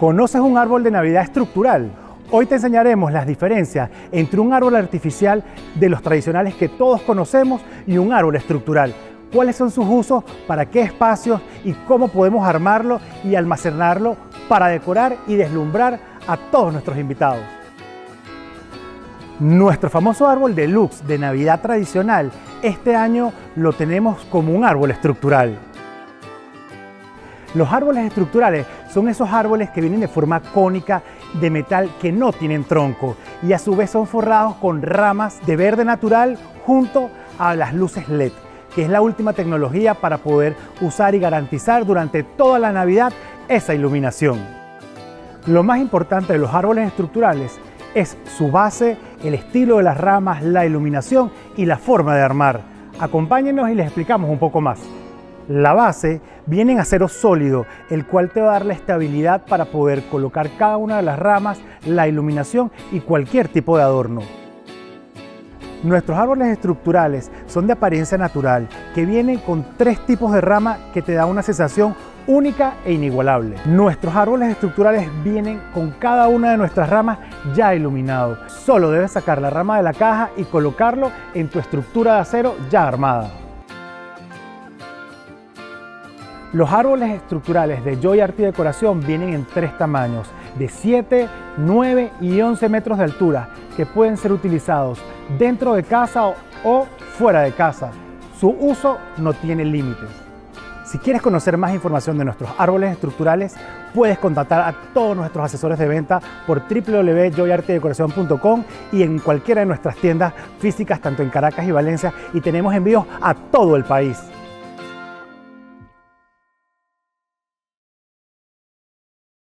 ¿Conoces un árbol de Navidad estructural? Hoy te enseñaremos las diferencias entre un árbol artificial de los tradicionales que todos conocemos y un árbol estructural. ¿Cuáles son sus usos? ¿Para qué espacios? ¿Y cómo podemos armarlo y almacenarlo para decorar y deslumbrar a todos nuestros invitados? Nuestro famoso árbol deluxe de Navidad tradicional, este año lo tenemos como un árbol estructural. Los árboles estructurales son esos árboles que vienen de forma cónica de metal que no tienen tronco y a su vez son forrados con ramas de verde natural junto a las luces LED, que es la última tecnología para poder usar y garantizar durante toda la Navidad esa iluminación. Lo más importante de los árboles estructurales es su base, el estilo de las ramas, la iluminación y la forma de armar. Acompáñenos y les explicamos un poco más. La base viene en acero sólido, el cual te va a dar la estabilidad para poder colocar cada una de las ramas, la iluminación y cualquier tipo de adorno. Nuestros árboles estructurales son de apariencia natural, que vienen con tres tipos de rama que te da una sensación única e inigualable. Nuestros árboles estructurales vienen con cada una de nuestras ramas ya iluminado. Solo debes sacar la rama de la caja y colocarlo en tu estructura de acero ya armada. Los árboles estructurales de Joy Arte y Decoración vienen en tres tamaños, de 7, 9 y 11 metros de altura, que pueden ser utilizados dentro de casa o, fuera de casa. Su uso no tiene límites. Si quieres conocer más información de nuestros árboles estructurales, puedes contactar a todos nuestros asesores de venta por www.joyartedecoración.com y en cualquiera de nuestras tiendas físicas, tanto en Caracas y Valencia, y tenemos envíos a todo el país.